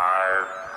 Five,